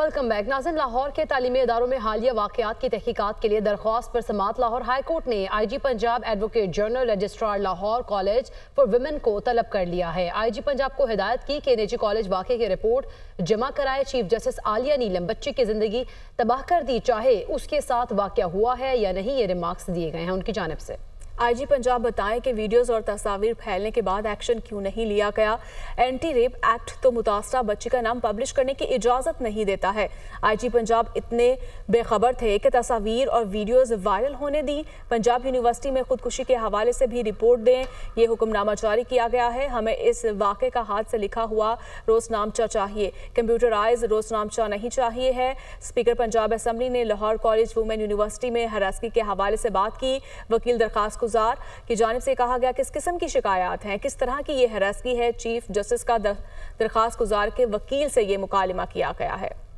Welcome back नाजिन, लाहौर के तालीमी इदारों में हालिया वाकत की तहकीकत के लिए दरख्वास्त पर समात लाहौर हाई कोर्ट ने I G Punjab advocate general registrar Lahore college for women को तलब कर लिया है। आई जी पंजाब को हिदायत की कि निजी कॉलेज वाक़े की रिपोर्ट जमा कराए चीफ जस्टिस आलिया नीलम, बच्चे की ज़िंदगी तबाह कर दी, चाहे उसके साथ वाक़ हुआ है या नहीं, ये रिमार्क्स दिए गए हैं उनकी जानब से। आईजी पंजाब बताएँ कि वीडियोस और तस्वीर फैलने के बाद एक्शन क्यों नहीं लिया गया? एंटी रेप एक्ट तो मुतासरा बच्ची का नाम पब्लिश करने की इजाज़त नहीं देता है। आईजी पंजाब इतने बेखबर थे कि तस्वीर और वीडियोस वायरल होने दी। पंजाब यूनिवर्सिटी में खुदकुशी के हवाले से भी रिपोर्ट दें, ये हुक्मनामा जारी किया गया है। हमें इस वाक़े का हाथ से लिखा हुआ रोजनामचा चाहिए। कंप्यूटराइज रोजनामचा नहीं चाहिए है। स्पीकर पंजाब असम्बली ने लाहौर कॉलेज वुमेन यूनिवर्सिटी में हरासगी के हवाले से बात की। वकील दरखास्त गुजार, की जानब से कहा गया किस किस्म की शिकायत हैं, किस तरह की ये हरासगी है, चीफ जस्टिस का दरख्वास्त गुजार के वकील से ये मुकालमा किया गया है।